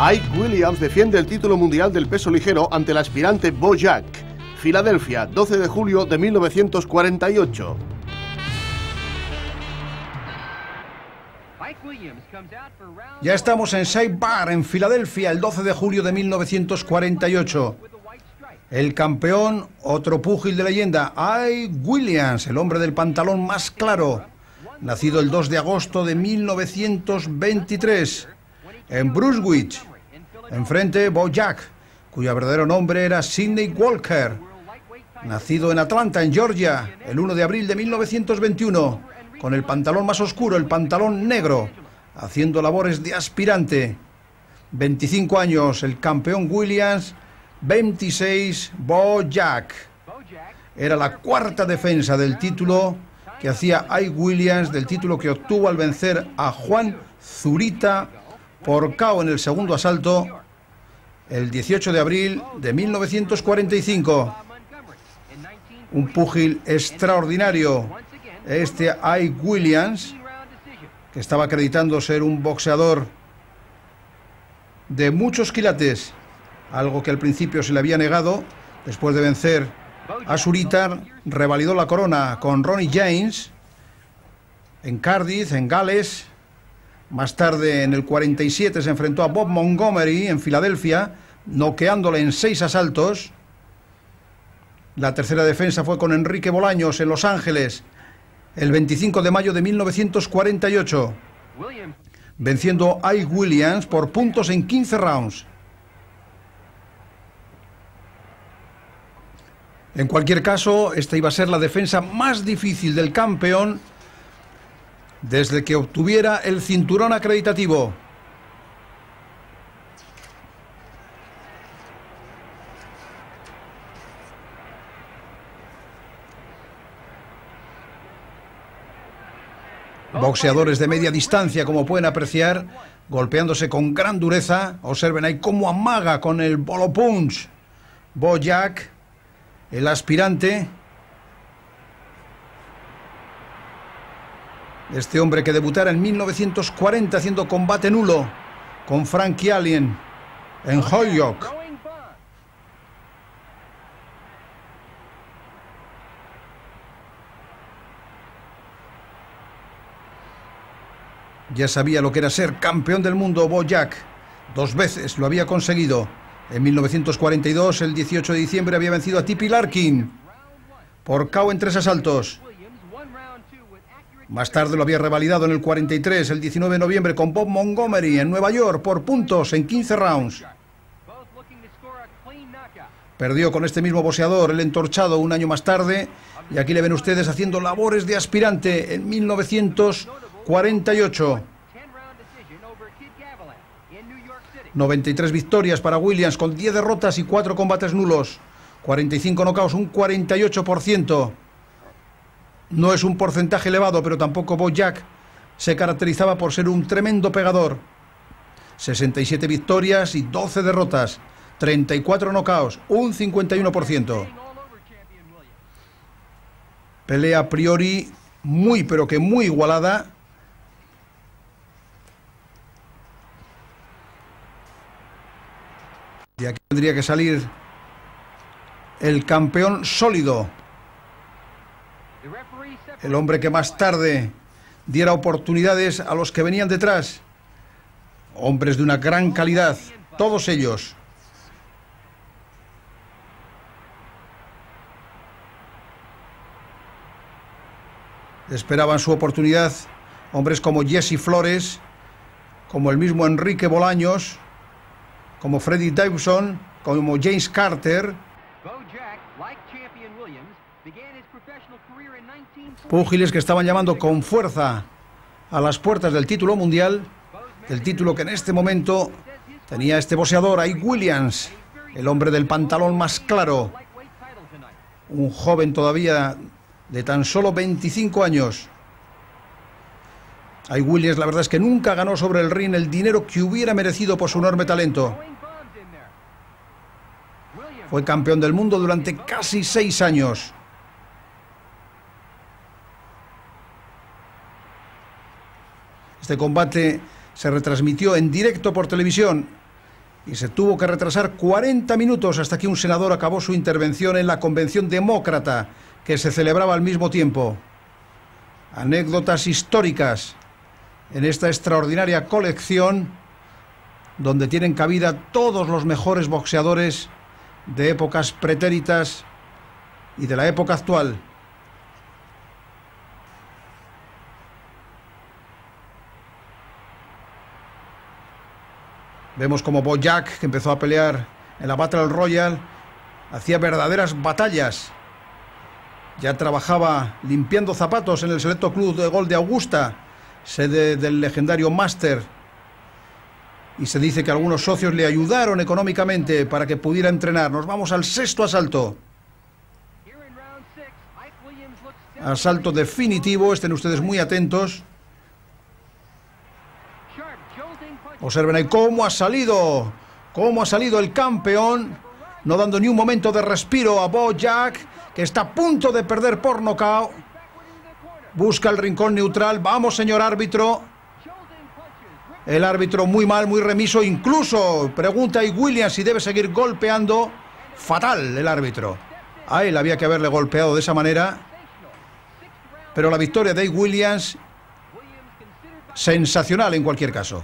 Ike Williams defiende el título mundial del peso ligero ante el aspirante Bo Jack. Filadelfia, 12 de julio de 1948. Ya estamos en Shea Bar, en Filadelfia, el 12 de julio de 1948. El campeón, otro púgil de leyenda, Ike Williams, el hombre del pantalón más claro, nacido el 2 de agosto de 1923 en Brunswick. Enfrente, Bo Jack, cuyo verdadero nombre era Sidney Walker, nacido en Atlanta, en Georgia, el 1 de abril de 1921, con el pantalón más oscuro, el pantalón negro, haciendo labores de aspirante. 25 años, el campeón Williams, 26, Bo Jack. Era la cuarta defensa del título que hacía Ike Williams, del título que obtuvo al vencer a Juan Zurita por KO en el segundo asalto el 18 de abril de 1945. Un púgil extraordinario, este Ike Williams, que estaba acreditando ser un boxeador de muchos quilates, algo que al principio se le había negado, después de vencer a Suritar, revalidó la corona con Ronnie James en Cardiff, en Gales, más tarde, en el 47, se enfrentó a Bob Montgomery en Filadelfia, noqueándole en seis asaltos. La tercera defensa fue con Enrique Bolaños en Los Ángeles, el 25 de mayo de 1948, venciendo a Ike Williams por puntos en 15 rounds. En cualquier caso, esta iba a ser la defensa más difícil del campeón desde que obtuviera el cinturón acreditativo. Boxeadores de media distancia, como pueden apreciar, golpeándose con gran dureza. Observen ahí cómo amaga con el bolo punch. Bojack, el aspirante, Este hombre que debutara en 1940 haciendo combate nulo con Frankie Allen en Holyoke. Ya sabía lo que era ser campeón del mundo Bojack. Dos veces lo había conseguido. En 1942, el 18 de diciembre, había vencido a Tipi Larkin por KO en tres asaltos. Más tarde lo había revalidado en el 43, el 19 de noviembre, con Bob Montgomery en Nueva York por puntos en 15 rounds. Perdió con este mismo boxeador, el entorchado, un año más tarde. Y aquí le ven ustedes haciendo labores de aspirante en 1948. 93 victorias para Williams con 10 derrotas y 4 combates nulos. 45 knockouts, un 48%. No es un porcentaje elevado, pero tampoco Bojack se caracterizaba por ser un tremendo pegador. 67 victorias y 12 derrotas, 34 knockouts, un 51%. Pelea a priori muy, pero que muy igualada. Y aquí tendría que salir el campeón sólido el hombre que más tarde diera oportunidades a los que venían detrás. Hombres de una gran calidad, todos ellos. Esperaban su oportunidad hombres como Jesse Flores, como el mismo Enrique Bolaños, como Freddie Davidson, como James Carter, Púgiles que estaban llamando con fuerza a las puertas del título mundial, el título que en este momento tenía este boxeador, Ike Williams, el hombre del pantalón más claro, un joven todavía de tan solo 25 años. Ike Williams la verdad es que nunca ganó sobre el ring el dinero que hubiera merecido por su enorme talento. Fue campeón del mundo durante casi seis años. Este combate se retransmitió en directo por televisión y se tuvo que retrasar 40 minutos hasta que un senador acabó su intervención en la convención demócrata que se celebraba al mismo tiempo. Anécdotas históricas en esta extraordinaria colección donde tienen cabida todos los mejores boxeadores de épocas pretéritas y de la época actual. Vemos como Bojack, que empezó a pelear en la Battle Royale, hacía verdaderas batallas. Ya trabajaba limpiando zapatos en el Selecto Club de Gol de Augusta, sede del legendario Master. Y se dice que algunos socios le ayudaron económicamente para que pudiera entrenar. Nos vamos al sexto asalto. Asalto definitivo, estén ustedes muy atentos. Observen ahí cómo ha salido, cómo ha salido el campeón, no dando ni un momento de respiro a Bo Jack, que está a punto de perder por nocaut. Busca el rincón neutral. Vamos, señor árbitro. El árbitro muy mal, muy remiso. Incluso pregunta a Williams si debe seguir golpeando. Fatal el árbitro. A él había que haberle golpeado de esa manera. Pero la victoria de Williams, sensacional en cualquier caso.